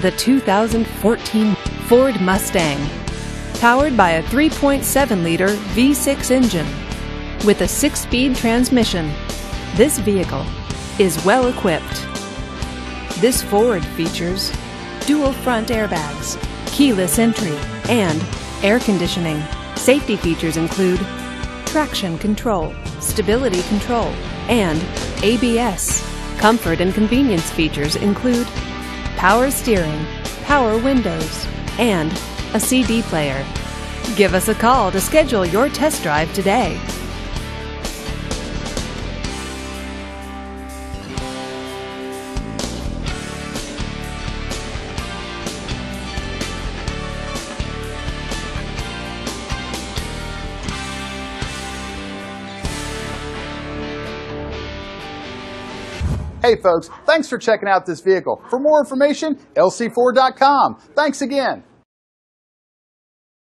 the 2014 Ford Mustang. Powered by a 3.7 liter V6 engine with a six speed transmission, this vehicle is well equipped. This Ford features dual front airbags, keyless entry, and air conditioning. Safety features include traction control, stability control, and ABS. Comfort and convenience features include power steering, power windows, and a CD player. Give us a call to schedule your test drive today. Hey folks, thanks for checking out this vehicle. For more information, lc4.com. Thanks again.